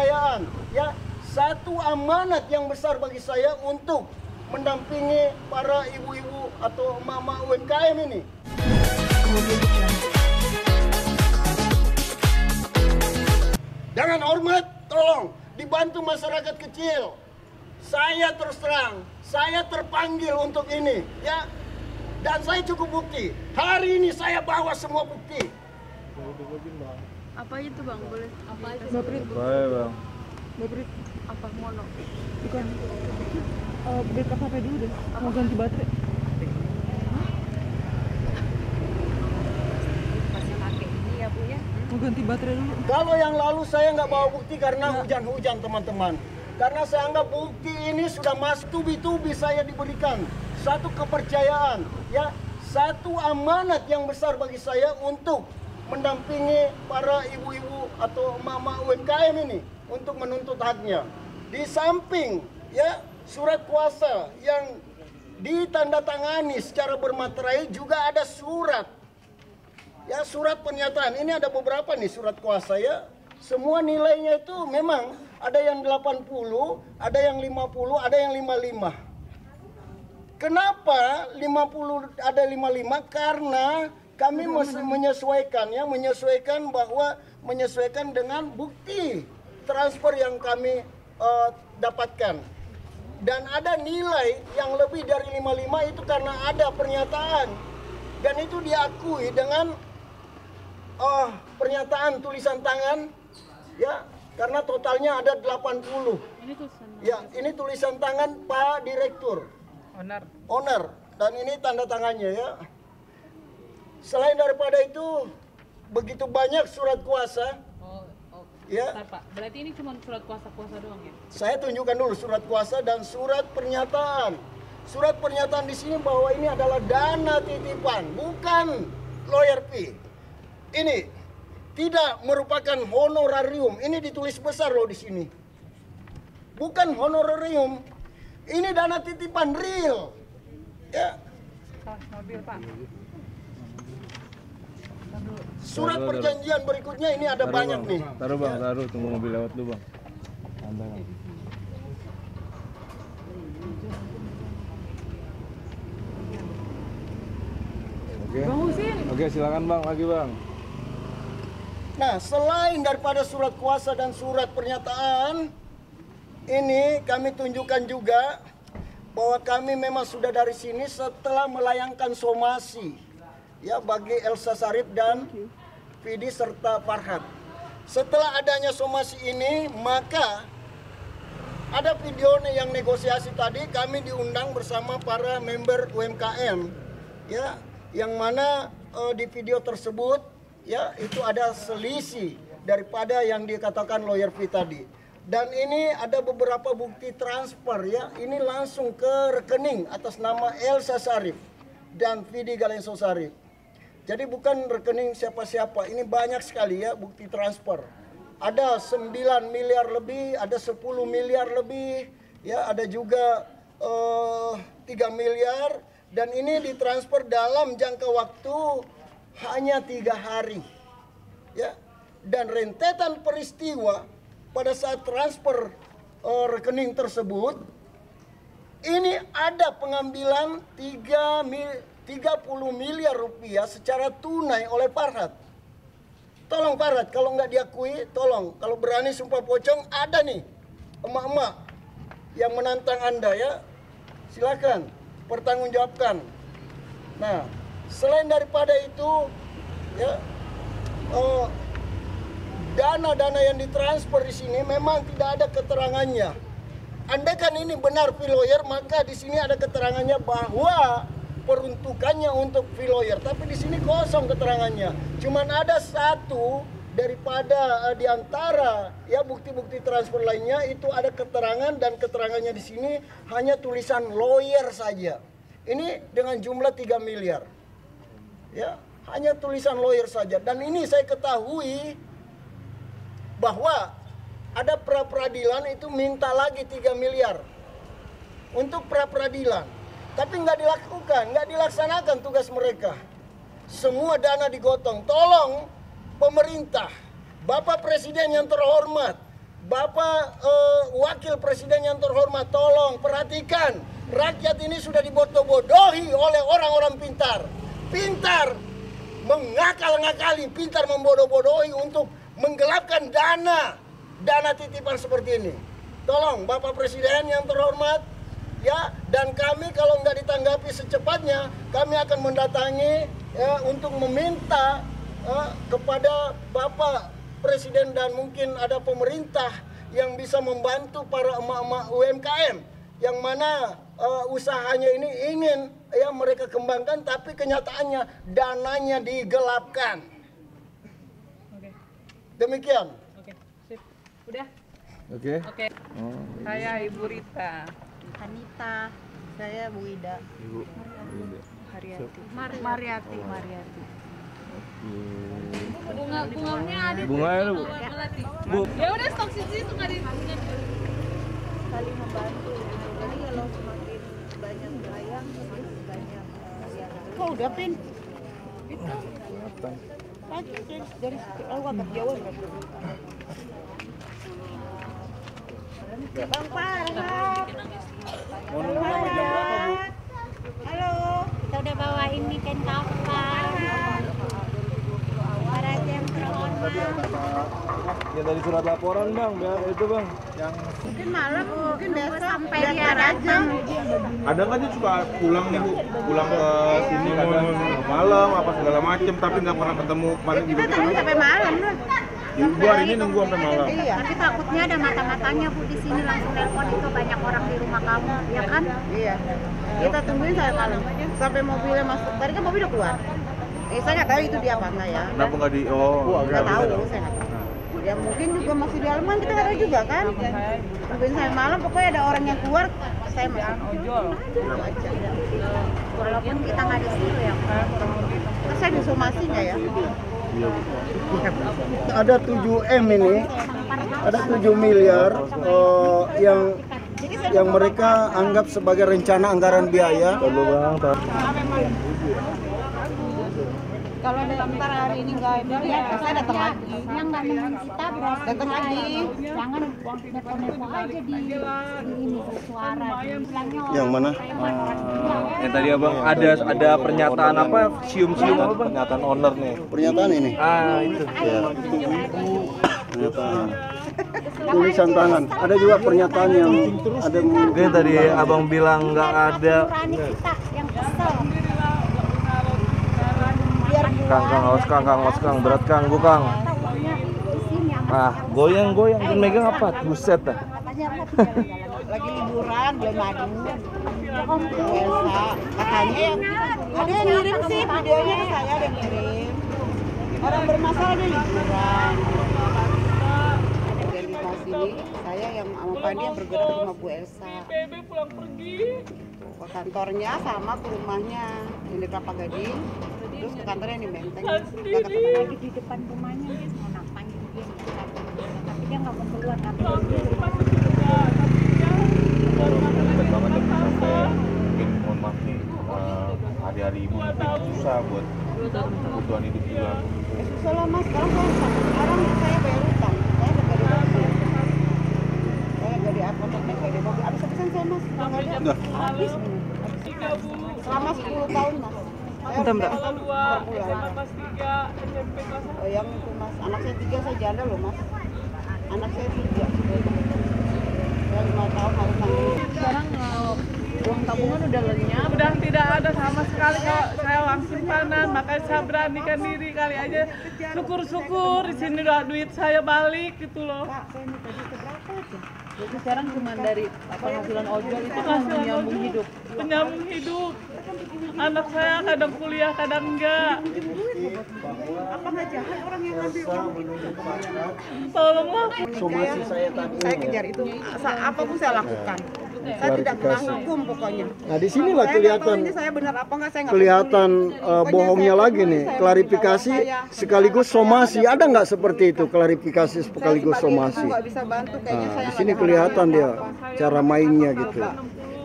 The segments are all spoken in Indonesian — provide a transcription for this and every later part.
kepercayaan, ya satu amanat yang besar bagi saya untuk mendampingi para ibu-ibu atau emak-emak UMKM ini. Dengan hormat, tolong dibantu masyarakat kecil. Saya terus terang, saya terpanggil untuk ini, ya. Dan saya cukup bukti. Hari ini saya bawa semua bukti. Apa itu bang? Boleh? Apa itu? Baprit, Baik bang. Baprit, Apa mono? bukan. Uh, backup HP dulu deh. Mau ganti baterai. Masih pakai ini ya bu ya? Mau ganti baterai dulu. Kalau yang lalu saya nggak bawa bukti karena hujan-hujan teman-teman. Karena saya anggap bukti ini sudah mas tubi-tubi saya diberikan. Satu kepercayaan, ya satu amanat yang besar bagi saya untuk mendampingi para ibu-ibu atau emak-emak UMKM ini untuk menuntut haknya. Di samping ya surat kuasa yang ditandatangani secara bermaterai juga ada surat Ya surat pernyataan ini ada beberapa nih surat kuasa ya. Semua nilainya itu memang ada yang 80, ada yang 50, ada yang 55. Kenapa 50 ada 55? Karena kami menyesuaikan ya, menyesuaikan bahwa menyesuaikan dengan bukti transfer yang kami eh, dapatkan. Dan ada nilai yang lebih dari 55 itu karena ada pernyataan dan itu diakui dengan oh, pernyataan tulisan tangan ya karena totalnya ada 80 Ini tulisan. ya ini tulisan tangan Pak Direktur Onar. owner dan ini tanda tangannya ya selain daripada itu begitu banyak surat kuasa Oh, oh. ya Bentar, Pak. Berarti ini cuma surat kuasa-kuasa doang ya? saya tunjukkan dulu surat kuasa dan surat pernyataan surat pernyataan di sini bahwa ini adalah dana titipan bukan lawyer fee ini tidak merupakan honorarium ini ditulis besar loh di sini bukan honorarium ini dana titipan real ya mobil Pak. Surat Taruh, taruh. perjanjian berikutnya ini ada Taruh, banyak bang. nih Taruh bang, taruh. Tunggu mobil lewat dulu bang. Santai bang. Oke. Bang Husin. Oke silakan bang, lagi bang. Nah, selain daripada surat kuasa dan surat pernyataan, ini kami tunjukkan juga bahwa kami memang sudah dari sini setelah melayangkan somasi ya bagi Elsa Sarif dan Vidi serta Farhad. Setelah adanya somasi ini, maka ada videonya yang negosiasi tadi kami diundang bersama para member UMKM ya yang mana eh, di video tersebut ya itu ada selisih daripada yang dikatakan lawyer fee tadi. Dan ini ada beberapa bukti transfer ya. Ini langsung ke rekening atas nama Elsa Sarif dan Vidi Galenso Sarif jadi bukan rekening siapa-siapa ini banyak sekali ya bukti transfer. Ada 9 miliar lebih, ada 10 miliar lebih, ya ada juga eh, 3 miliar. Dan ini ditransfer dalam jangka waktu hanya tiga hari, ya. Dan rentetan peristiwa pada saat transfer eh, rekening tersebut ini ada pengambilan 3 mil, 30 miliar rupiah secara tunai oleh Farhad. Tolong Farhad, kalau nggak diakui, tolong. Kalau berani sumpah pocong, ada nih emak-emak yang menantang Anda ya. Silakan, pertanggungjawabkan. Nah, selain daripada itu, ya, oh, dana-dana yang ditransfer di sini memang tidak ada keterangannya. Andai kan ini benar lawyer, maka di sini ada keterangannya bahwa peruntukannya untuk lawyer. Tapi di sini kosong keterangannya. Cuman ada satu daripada eh, di antara ya bukti-bukti transfer lainnya itu ada keterangan dan keterangannya di sini hanya tulisan lawyer saja. Ini dengan jumlah 3 miliar. Ya, hanya tulisan lawyer saja. Dan ini saya ketahui bahwa ada pra peradilan itu minta lagi 3 miliar untuk pra peradilan. Tapi nggak dilakukan, nggak dilaksanakan tugas mereka. Semua dana digotong. Tolong pemerintah, Bapak Presiden yang terhormat, Bapak eh, Wakil Presiden yang terhormat, tolong perhatikan. Rakyat ini sudah dibodoh-bodohi oleh orang-orang pintar. Pintar mengakal-ngakali, pintar membodoh-bodohi untuk menggelapkan dana. Dana titipan seperti ini. Tolong Bapak Presiden yang terhormat, ya dan kami kalau nggak ditanggapi secepatnya, kami akan mendatangi ya, untuk meminta eh, kepada Bapak Presiden dan mungkin ada pemerintah yang bisa membantu para emak-emak UMKM yang mana eh, usahanya ini ingin ya mereka kembangkan tapi kenyataannya dananya digelapkan. Oke. Demikian. Oke. Sip. Udah? Oke. Oke. Oh, Saya Ibu Rita. Anita, saya Bu Ida. Ibu. Haryati. Mariati. Mariati. Bunga bunganya ada Bunga ada, Bu. Ya udah stok situ itu nggak di Saling membantu. Jadi kalau semakin banyak melayang, semakin banyak Kok udah pin? Itu. Pagi dari dari oh, agak jauh kan. Bang Farhat. Mau nunggu sampai jam berapa, Bu? Halo. kita udah bawain weekend kapal para jam terhormat Ya dari surat laporan, Bang. Biar itu, Bang. Yang Mungkin malam, mungkin besok sampai dia aja. datang ada nggak sih suka pulang nih bu pulang ke sini kadang malam apa segala macem tapi nggak pernah ketemu paling Kita tunggu sampai malam lah. Hari ini nunggu sampai malam Iya. tapi takutnya ada mata-matanya bu di sini langsung telepon itu banyak orang di rumah kamu ya kan Iya. Kita tungguin sampai malam. Sampai mobilnya masuk. Tadi kan mobil udah keluar. Eh, saya nggak tahu itu dia apa enggak ya. kenapa nggak di oh Nggak tahu, saya nggak tahu. Ya mungkin juga masih di halaman kita nggak tahu juga kan. Tungguin sampai malam, pokoknya ada orang yang keluar, saya masuk. Ojol. aja. walaupun kita nggak disuruh ya Bu. Terus saya disomasi nggak ya? Ada 7 M ini, ada 7 miliar eh, yang yang mereka anggap sebagai rencana anggaran biaya. Kalau ada ntar hari ini nggak ini ya, saya datang lagi. yang nggak nemuin kita berarti Datang lagi. jangan nepo-nepo aja di, di ini bersuara bilangnya Yang mana? Yang tadi Abang ada ada pernyataan apa? Cium-cium apa, Bang? Pernyataan owner nih. Pernyataan ini. Ah, itu. Pernyataan. Tulisan tangan. Ada juga pernyataan yang ada Mungkin tadi Abang bilang nggak ada. yang kesel Kang, Kang, awas Kang, Kang, awas Kang, berat Kang, gua Kang. Ah, goyang, goyang, dan megang apa? Buset jalan-jalan Lagi liburan, belum madu. Bu Elsa, katanya yang ada yang ngirim sih videonya ke saya ada yang ngirim. Orang bermasalah dia liburan. Dari di sini, saya yang sama Pandi yang bergerak ke rumah Bu Elsa. Bebe pulang pergi. Ke kantornya sama ke rumahnya di Kelapa Gading. Terus ke kantornya di Menteng. Lagi. di depan rumahnya dia mau nampain dia tapi dia nggak mau keluar tapi dia eh, hari-hari ibu mungkin susah buat kebutuhan hidup juga Soalnya mas, sekarang saya sekarang saya bayar utang. Saya nggak ada mobil. Saya nggak di apa nggak ada mobil. Abis habisan saya mas, kalau nggak ada habis bener. Selama 10 tahun mas. Per bulan. Kelas 3 SMP kelas Oh, yang itu mas, anak saya tiga saya janda loh mas. Anak saya tiga. Saya lima tahun harus tanggung. Sekarang uang tabungan udah lenyap. Udah tidak ada sama sekali kalau saya uang simpanan, makanya saya beranikan diri kali aja. Syukur-syukur di sini udah duit saya balik gitu loh. Pak, saya minta duit berapa aja? Jadi sekarang cuma dari penghasilan ojol itu kan menyambung hidup. Penyambung hidup. Anak saya kadang kuliah, kadang enggak. Apa nggak jahat orang yang ngambil uang? Tolonglah. somasi saya tadi. Saya kejar itu, apa pun saya lakukan. Saya tidak pernah hukum pokoknya. Nah, nggak tahu kelihatan ini saya benar apa nggak saya kelihatan Pokoknya bohongnya saya lagi nih. Klarifikasi sekaligus somasi. Ada nggak seperti itu klarifikasi sekaligus ibu somasi? nggak bisa bantu kayaknya Nah, saya di sini kelihatan dia cara mainnya gitu.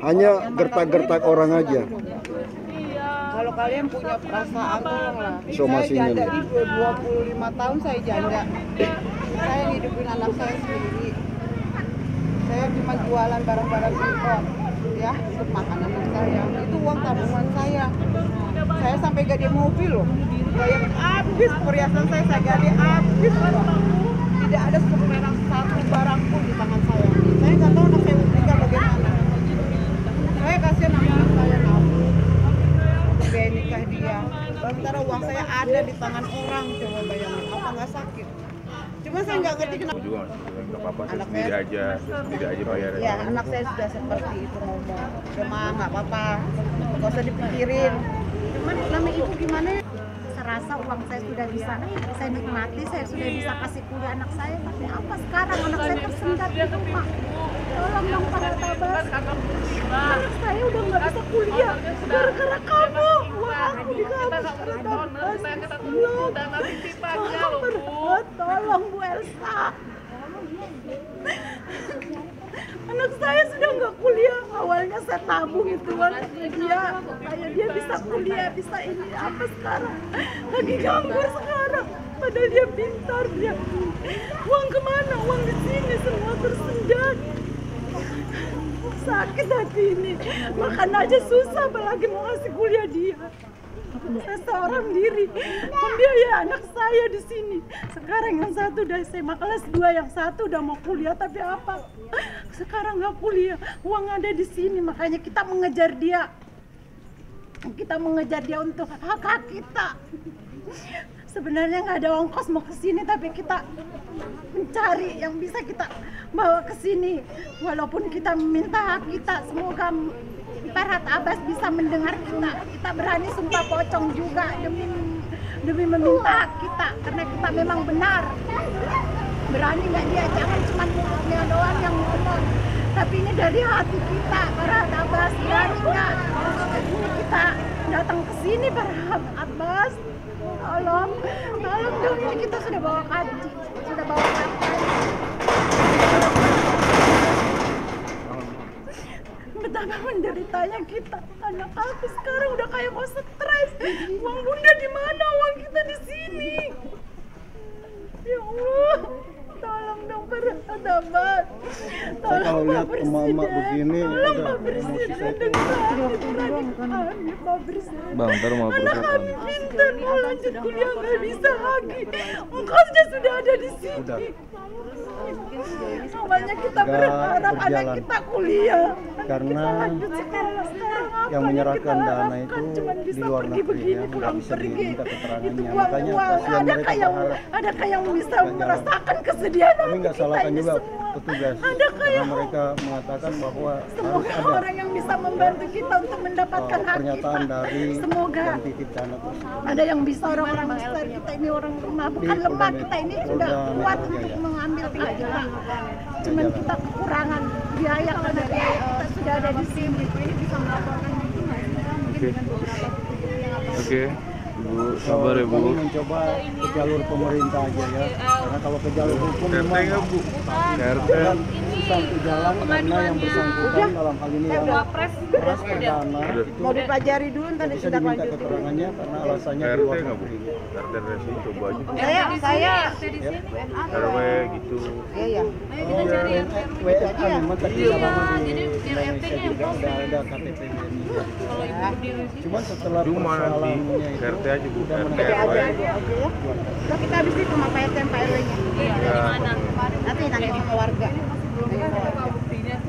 Hanya gertak-gertak orang aja. Kalau kalian punya perasaan tolonglah. Somasinya Saya janda nih. di 25 tahun saya janda. Saya ngidupin anak saya sendiri. Saya cuma jualan barang-barang impor ya untuk makan anak saya. Itu uang tabungan saya. Saya sampai gade mobil loh. Saya habis perhiasan saya saya gade habis. Tidak ada seperak satu barang pun di tangan saya saya nggak tahu anak saya meninggal bagaimana saya kasih anak saya nabung untuk biaya nikah dia sementara uang saya ada di tangan orang coba bayangin apa nggak sakit cuma saya nggak ngerti kenapa Aku juga nggak apa-apa saya Anak sendiri saya- aja saya sendiri aja bayarnya. Ya, anak saya sudah seperti itu ngomong. Cuma nggak apa-apa, nggak usah dipikirin. Cuman nama ibu gimana? serasa uang saya sudah bisa saya nikmati saya sudah bisa kasih kuliah anak saya. Tapi apa sekarang? Anak saya tersendat di rumah. Tolong dong para tabas anak saya udah nggak bisa kuliah gara-gara kamu. Uang aku dikabur para tabas berat tolong Bu Elsa anak saya sudah nggak kuliah. Awalnya saya tabung itu uang dia supaya dia bisa kuliah bisa ini apa sekarang? Lagi nganggur sekarang. Padahal dia pintar dia. Uang ke mana? Uang di sini semua tersendat sakit hati ini. Makan aja susah apalagi mau ngasih kuliah dia saya seorang diri. Membiayai anak saya di sini. Sekarang yang satu udah SMA kelas 2 yang satu udah mau kuliah tapi apa? Sekarang nggak kuliah. Uang ada di sini makanya kita mengejar dia. Kita mengejar dia untuk hak hak kita. Sebenarnya nggak ada ongkos mau ke sini tapi kita mencari yang bisa kita bawa ke sini. Walaupun kita meminta hak kita semoga Farhat Abbas bisa mendengar kita. Kita berani sumpah pocong juga demi demi meminta kita. Karena kita memang benar. Berani nggak dia? Jangan cuma mulutnya doang yang ngomong. Tapi ini dari hati kita Farhat Abbas. Berani nggak? Ini kita datang ke sini Farhat Abbas. Tolong tolong dong. Ini kita sudah bawa kaji sudah bawa kaji betapa menderitanya kita. Anak aku sekarang udah kayak mau stres. Uang bunda di mana? Uang kita di sini. Ya Allah tolong dong perhatian Saya kalau lihat begini, tolong udah Pak Presiden dengar Pak Presiden. Bang, ntar mau anak berusaha. kami pintar mau lanjut kuliah nggak bisa lagi. Ongkosnya sudah ada di sini awalnya kita Nggak berharap anak berjalan. kita kuliah Karena kita sekarang yang menyerahkan kita dana itu di bisa luar negeri, ya, nggak bisa pergi diminta itu keterangannya. uang Makanya uang kasihan ada mereka kayak berharap. ada kayak bisa merasakan kesedihan Kami nggak kita salahkan ini juga semua petugas ada karena mereka mengatakan bahwa harus Semoga ada orang yang bisa membantu kita untuk mendapatkan uh, hak pernyataan kita. dari Semoga yang titip dana tersebut. ada yang bisa orang-orang besar kita ini orang lemah bukan lemah kita ini sudah kuat untuk mengambil hak kita. Cuman kita kekurangan biaya karena biaya kita sudah ada di sini. Ini bisa melaporkan itu? Mungkin Oke. Bu, sabar ya Bu. Kami mencoba ke jalur pemerintah aja ya. Karena kalau ke jalur hukum RT nggak Bu? RT. Susah untuk jalan karena yang bersangkutan dalam hal ini yang keras perdana. Itu Mau dipelajari dulu ntar bisa diminta keterangannya karena alasannya di luar negeri. RT dari sini coba aja. Saya saya. RW gitu. Ya ya. WA memang tadi sama di Indonesia juga udah ada KTP Cuman setelah nanti persoalannya itu RT aja Bu. udah RT RW aja ya. Kita habis itu sama Pak RT Pak RW nya. Ya, Nanti nanya sama warga.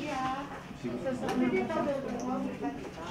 Iya. Sesuatu dia tahu dari kita.